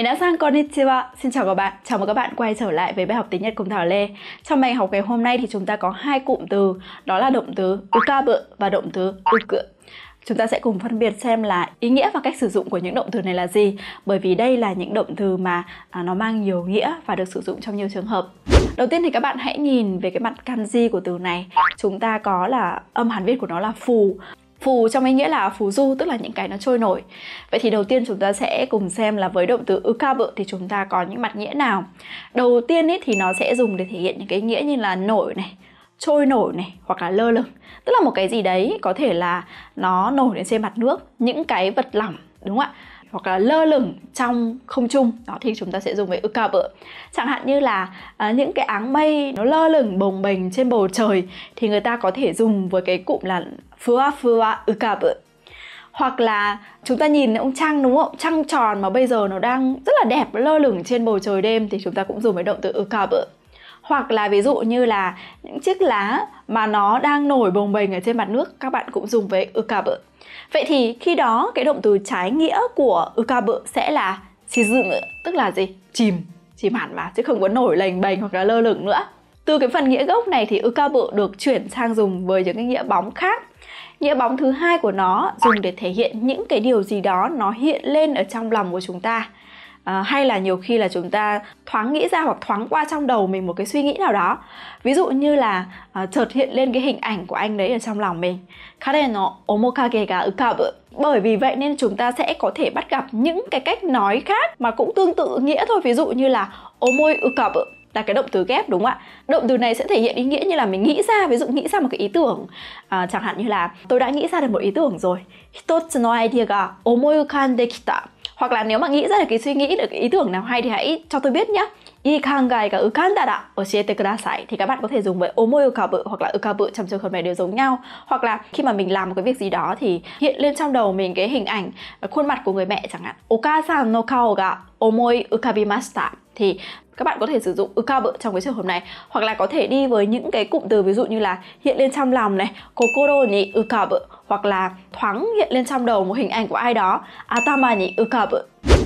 Minasan konnichiwa. Xin chào các bạn. Chào mừng các bạn quay trở lại với bài học tiếng Nhật cùng Thảo Lê. Trong bài học ngày hôm nay thì chúng ta có hai cụm từ, đó là động từ ukabu và động từ uku. Chúng ta sẽ cùng phân biệt xem là ý nghĩa và cách sử dụng của những động từ này là gì Bởi vì đây là những động từ mà à, nó mang nhiều nghĩa và được sử dụng trong nhiều trường hợp Đầu tiên thì các bạn hãy nhìn về cái mặt kanji của từ này Chúng ta có là âm hán viết của nó là phù Phù trong ý nghĩa là phù du tức là những cái nó trôi nổi. Vậy thì đầu tiên chúng ta sẽ cùng xem là với động từ ukabu thì chúng ta có những mặt nghĩa nào. Đầu tiên ấy thì nó sẽ dùng để thể hiện những cái nghĩa như là nổi này, trôi nổi này hoặc là lơ lửng. Tức là một cái gì đấy có thể là nó nổi lên trên mặt nước, những cái vật lỏng đúng không ạ? Hoặc là lơ lửng trong không trung. Đó thì chúng ta sẽ dùng với ukabu chẳng hạn như là à, những cái áng mây nó lơ lửng bồng bềnh trên bầu trời thì người ta có thể dùng với cái cụm là fua fua ukabu hoặc là chúng ta nhìn ông trăng đúng không? Trăng tròn mà bây giờ nó đang rất là đẹp lơ lửng trên bầu trời đêm thì chúng ta cũng dùng với động từ ukabu hoặc là ví dụ như là những chiếc lá mà nó đang nổi bồng bềnh ở trên mặt nước các bạn cũng dùng với ukabu vậy thì khi đó, cái động từ trái nghĩa của ukabu sẽ là shizumu tức là gì? Chìm chìm hẳn mà, chứ không có nổi lềnh bềnh hoặc là lơ lửng nữa. Từ cái phần nghĩa gốc này thì ukabu được chuyển sang dùng với những cái nghĩa bóng khác. Nghĩa bóng thứ hai của nó dùng để thể hiện những cái điều gì đó nó hiện lên ở trong lòng của chúng ta à, hay là nhiều khi là chúng ta thoáng nghĩ ra hoặc thoáng qua trong đầu mình một cái suy nghĩ nào đó. Ví dụ như là à, chợt hiện lên cái hình ảnh của anh đấy ở trong lòng mình. Kare no omokage ga ukabu. Bởi vì vậy nên chúng ta sẽ có thể bắt gặp những cái cách nói khác mà cũng tương tự nghĩa thôi. Ví dụ như là omoi ukabu là cái động từ ghép đúng không ạ? Động từ này sẽ thể hiện ý nghĩa như là mình nghĩ ra ví dụ nghĩ ra một cái ý tưởng. À, chẳng hạn như là tôi đã nghĩ ra được một ý tưởng rồi. Hitotsu no idea ga omoi ukandekita hoặc là nếu mà nghĩ ra được cái suy nghĩ, được cái ý tưởng nào hay thì hãy cho tôi biết nhé i kangai ga ukanda da oshiete kudasai. Thì các bạn có thể dùng với omoi ukabu hoặc là ukabu trong trường hợp này đều giống nhau. Hoặc là khi mà mình làm một cái việc gì đó thì hiện lên trong đầu mình cái hình ảnh ờ, khuôn mặt của người mẹ chẳng hạn. Okasan no kao ga omoi ukabimashita. Thì các bạn có thể sử dụng ukabu trong cái trường hợp này, hoặc là có thể đi với những cái cụm từ ví dụ như là hiện lên trong lòng này, kokoro ni ukabu hoặc là thoáng hiện lên trong đầu một hình ảnh của ai đó. Atama ni ukabu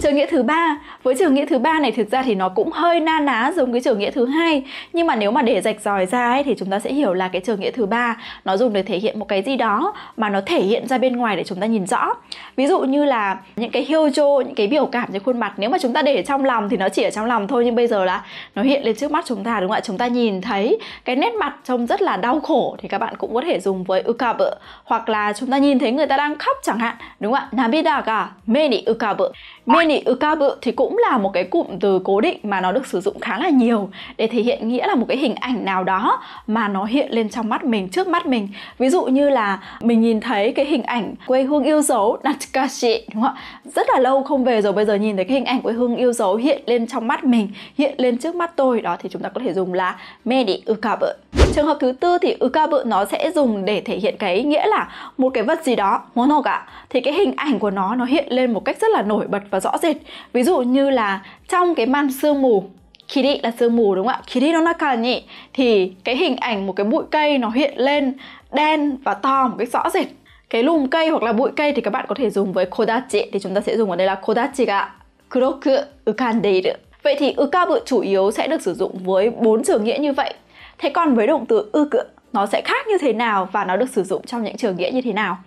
trường nghĩa thứ ba. Với trường nghĩa thứ ba này thực ra thì nó cũng hơi na ná giống cái trường nghĩa thứ hai. Nhưng mà nếu mà để rạch ròi ra ấy, thì chúng ta sẽ hiểu là cái trường nghĩa thứ ba nó dùng để thể hiện một cái gì đó mà nó thể hiện ra bên ngoài để chúng ta nhìn rõ. Ví dụ như là những cái hyojo những cái biểu cảm trên khuôn mặt. Nếu mà chúng ta để trong lòng thì nó chỉ ở trong lòng thôi nhưng bây giờ là nó hiện lên trước mắt chúng ta đúng không ạ? Chúng ta nhìn thấy cái nét mặt trông rất là đau khổ thì các bạn cũng có thể dùng với ukabu hoặc là chúng ta nhìn thấy người ta đang khóc chẳng hạn đúng không ạ? Nabida ga meni ukabu Mini ukabu ừ, thì cũng là một cái cụm từ cố định mà nó được sử dụng khá là nhiều để thể hiện nghĩa là một cái hình ảnh nào đó mà nó hiện lên trong mắt mình, trước mắt mình. Ví dụ như là mình nhìn thấy cái hình ảnh quê hương yêu dấu Natsukashi, đúng không ạ? Rất là lâu không về rồi, bây giờ nhìn thấy cái hình ảnh quê hương yêu dấu hiện lên trong mắt mình, hiện lên trước mắt tôi. Đó, thì chúng ta có thể dùng là medi ukabu ừ, trường hợp thứ tư thì ừ, ukabu nó sẽ dùng để thể hiện cái nghĩa là một cái vật gì đó, monoga. Thì cái hình ảnh của nó nó hiện lên một cách rất là nổi bật và rõ rệt. Ví dụ như là trong cái màn sương mù kiri là sương mù đúng không ạ? Kiri no naka nhỉ thì cái hình ảnh một cái bụi cây nó hiện lên đen và to một cách rõ rệt. Cái lùm cây hoặc là bụi cây thì các bạn có thể dùng với kodachi thì chúng ta sẽ dùng ở đây là kodachi ga kuroku ukandeiru vậy thì ukabu chủ yếu sẽ được sử dụng với bốn trường nghĩa như vậy. Thế còn với động từ ư cự nó sẽ khác như thế nào và nó được sử dụng trong những trường nghĩa như thế nào?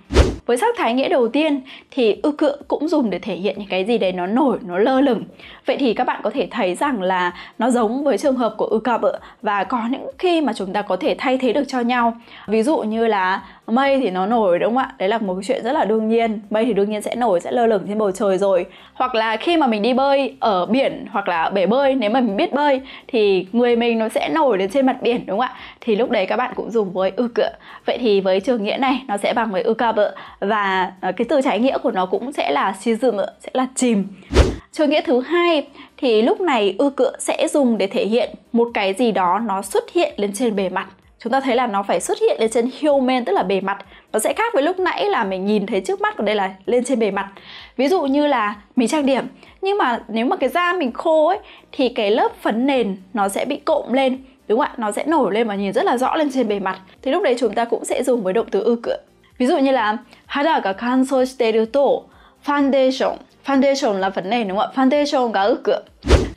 Với sắc thái nghĩa đầu tiên thì ư cự cũng dùng để thể hiện những cái gì đấy nó nổi, nó lơ lửng. Vậy thì các bạn có thể thấy rằng là nó giống với trường hợp của ư ukabu và có những khi mà chúng ta có thể thay thế được cho nhau. Ví dụ như là mây thì nó nổi đúng không ạ? Đấy là một cái chuyện rất là đương nhiên. Mây thì đương nhiên sẽ nổi, sẽ lơ lửng trên bầu trời rồi. Hoặc là khi mà mình đi bơi ở biển hoặc là bể bơi, nếu mà mình biết bơi thì người mình nó sẽ nổi lên trên mặt biển đúng không ạ? Thì lúc đấy các bạn cũng dùng với ư cựa. Vậy thì với trường nghĩa này nó sẽ bằng với ư ukabu và ờ, cái từ trái nghĩa của nó cũng sẽ là shizumu sẽ là chìm trường nghĩa thứ hai thì lúc này ư cựa sẽ dùng để thể hiện một cái gì đó nó xuất hiện lên trên bề mặt chúng ta thấy là nó phải xuất hiện lên trên human, tức là bề mặt. Nó sẽ khác với lúc nãy là mình nhìn thấy trước mắt, còn đây là lên trên bề mặt. Ví dụ như là mình trang điểm. Nhưng mà nếu mà cái da mình khô ấy, thì cái lớp phấn nền nó sẽ bị cộm lên, đúng không ạ? Nó sẽ nổi lên và nhìn rất là rõ lên trên bề mặt. Thì lúc đấy chúng ta cũng sẽ dùng với động từ ư cửa ví dụ như là hada ga kanso shiteru to, foundation. Foundation là phấn nền, đúng không ạ? Foundation ga ư cửa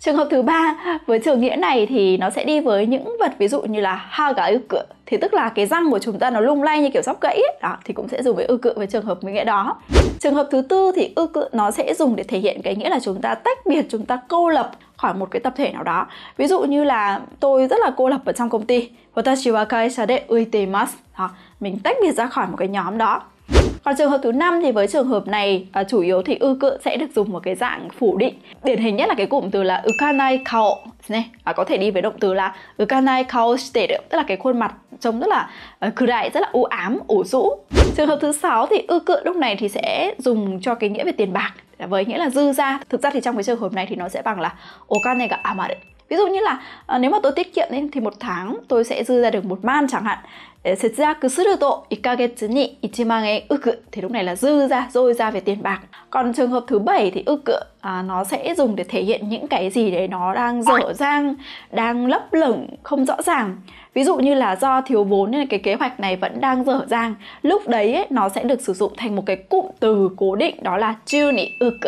trường hợp thứ ba với trường nghĩa này thì nó sẽ đi với những vật ví dụ như là ha gà ư cửa thì tức là cái răng của chúng ta nó lung lay như kiểu sóc gãy ấy. đó, thì cũng sẽ dùng với ư cự với trường hợp với nghĩa đó. Trường hợp thứ tư thì ư cự nó sẽ dùng để thể hiện cái nghĩa là chúng ta tách biệt, chúng ta cô lập khỏi một cái tập thể nào đó. Ví dụ như là tôi rất là cô lập ở trong công ty. Watashi wa kaisha de uitemasu mình tách biệt ra khỏi một cái nhóm đó còn trường hợp thứ năm thì với trường hợp này à, chủ yếu thì ư cự sẽ được dùng một cái dạng phủ định. Điển hình nhất là cái cụm từ là ukanai kao này, à, có thể đi với động từ là ukanai kao shite tức là cái khuôn mặt trông rất là uh, cử đại rất là u ám, ủ rũ. Trường hợp thứ sáu thì ư cự lúc này thì sẽ dùng cho cái nghĩa về tiền bạc với nghĩa là dư ra. Thực ra thì trong cái trường hợp này thì nó sẽ bằng là okane ga amaru ví dụ như là à, nếu mà tôi tiết kiệm ấy, thì một tháng tôi sẽ dư ra được một man chẳng hạn 節約すると1ヶ月に1万円浮く thì lúc này là dư ra dôi ra về tiền bạc còn trường hợp thứ bảy thì ức à, nó sẽ dùng để thể hiện những cái gì đấy nó đang dở dang đang lấp lửng không rõ ràng ví dụ như là do thiếu vốn nên cái kế hoạch này vẫn đang dở dang lúc đấy ấy, nó sẽ được sử dụng thành một cái cụm từ cố định đó là chiêu nị ức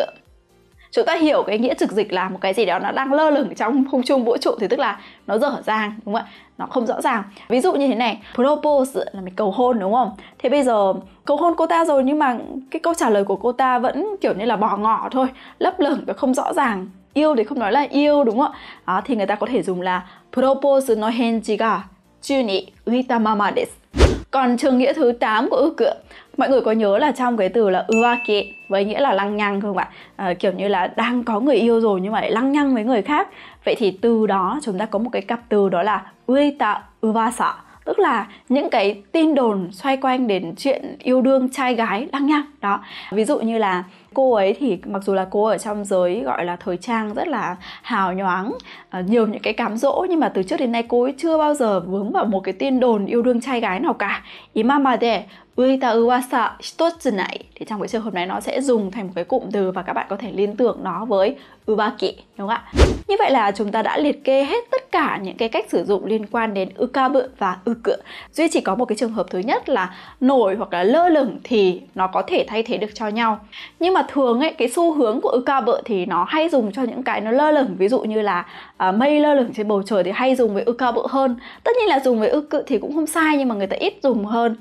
chúng ta hiểu cái nghĩa trực dịch là một cái gì đó nó đang lơ lửng trong không trung vũ trụ thì tức là nó dở dang đúng không ạ? Nó không rõ ràng. Ví dụ như thế này propose là mình cầu hôn đúng không? Thế bây giờ cầu hôn cô ta rồi nhưng mà cái câu trả lời của cô ta vẫn kiểu như là bỏ ngỏ thôi lấp lửng và không rõ ràng. Yêu thì không nói là yêu đúng không ạ? Đó, thì người ta có thể dùng là propose no henji ga chuni uita mama desu còn trường nghĩa thứ 8 của ước cựa mọi người có nhớ là trong cái từ là uake với nghĩa là lăng nhăng không ạ? À, kiểu như là đang có người yêu rồi nhưng mà lại lăng nhăng với người khác. Vậy thì từ đó chúng ta có một cái cặp từ đó là uita uvasa tức là những cái tin đồn xoay quanh đến chuyện yêu đương trai gái, lăng nhăng, đó. Ví dụ như là cô ấy thì mặc dù là cô ở trong giới gọi là thời trang rất là hào nhoáng ờ, nhiều những cái cám dỗ, nhưng mà từ trước đến nay cô ấy chưa bao giờ vướng vào một cái tin đồn yêu đương trai gái nào cả. Imamade uita uwasa hitotsu nai thì trong cái trường hợp này nó sẽ dùng thành một cái cụm từ và các bạn có thể liên tưởng nó với ubaki đúng không ạ? Như vậy là chúng ta đã liệt kê hết tất cả những cái cách sử dụng liên quan đến ukabu và uku. Duy chỉ có một cái trường hợp thứ nhất là nổi hoặc là lơ lửng thì nó có thể thay thế được cho nhau. Nhưng mà thường ấy cái xu hướng của ukabu thì nó hay dùng cho những cái nó lơ lửng. Ví dụ như là uh, mây lơ lửng trên bầu trời thì hay dùng với ukabu hơn. Tất nhiên là dùng với uku thì cũng không sai nhưng mà người ta ít dùng hơn.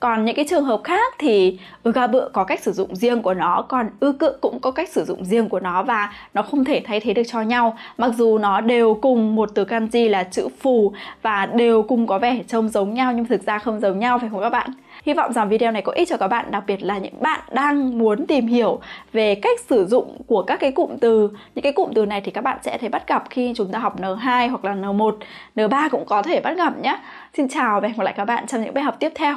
Còn những cái trường hợp khác thì ukabu có cách sử dụng riêng của nó còn uku cũng có cách sử dụng riêng của nó và nó không thể thay thế được cho nhau mặc dù nó đều cùng một từ kanji là chữ phù và đều cùng có vẻ trông giống nhau nhưng thực ra không giống nhau phải không các bạn Hy vọng rằng video này có ích cho các bạn, đặc biệt là những bạn đang muốn tìm hiểu về cách sử dụng của các cái cụm từ. Những cái cụm từ này thì các bạn sẽ thấy bắt gặp khi chúng ta học N2 hoặc là N1, N3 cũng có thể bắt gặp nhé. Xin chào và hẹn gặp lại các bạn trong những bài học tiếp theo.